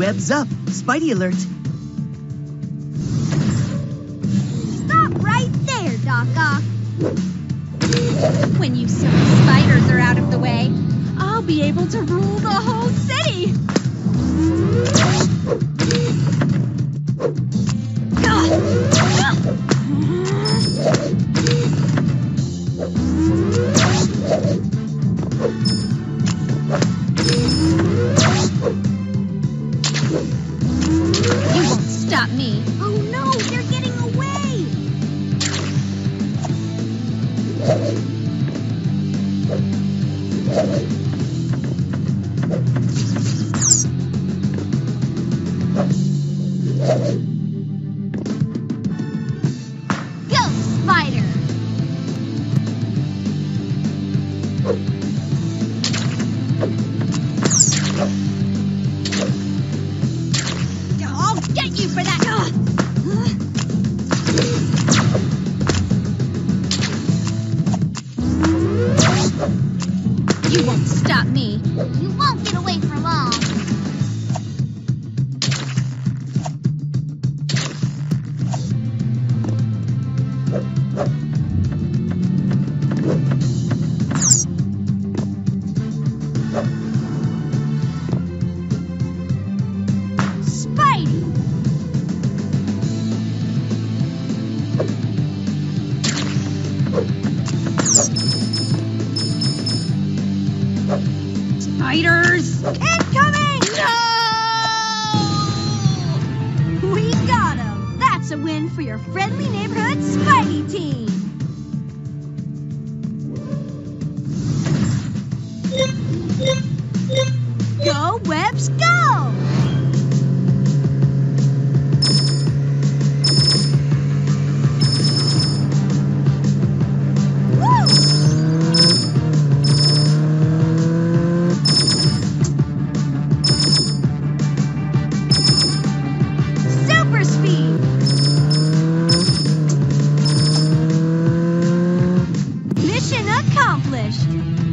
Web's up. Spidey alert. Stop right there, Doc Ock. When you silly spiders are out of the way, I'll be able to rule the whole city. Stop me. Oh no, they're getting away. Go, Spider. For that. You won't stop me. You won't Spiders! Incoming! No! We got! That's a win for your friendly neighborhood Spidey team! Go, Webs, go! accomplished.